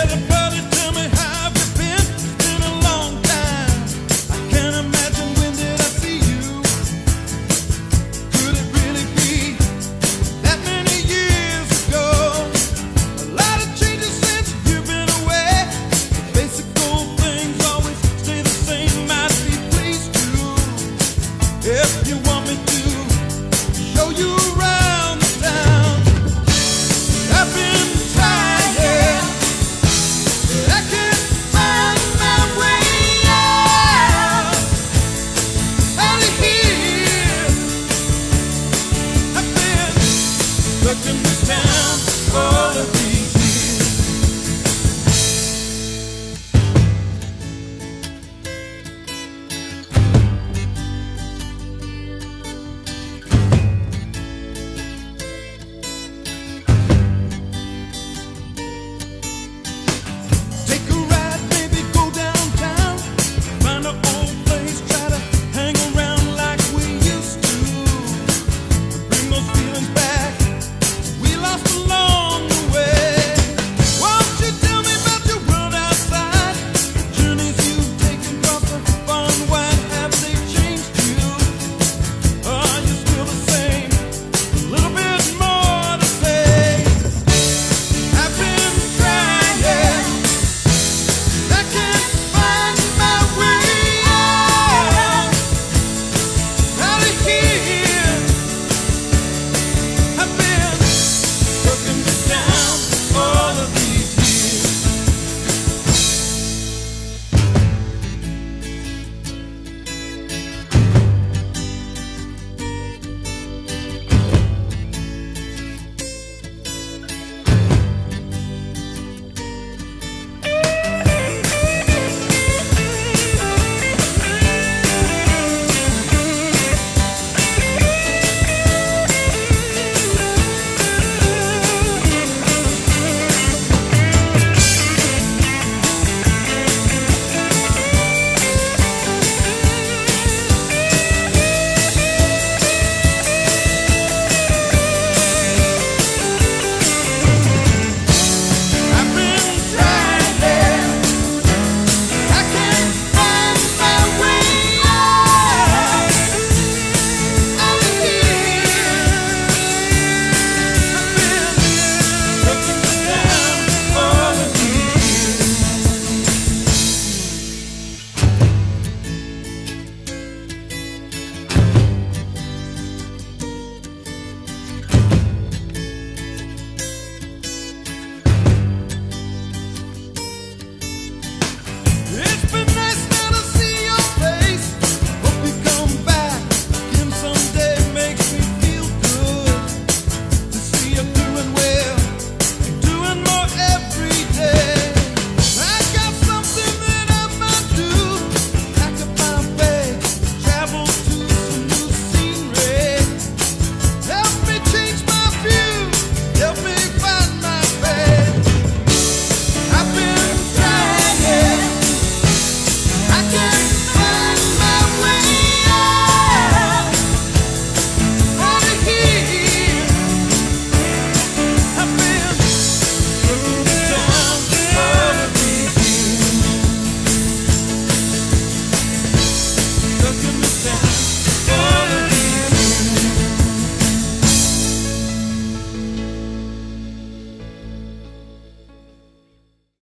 Everybody tell me Welcome to town.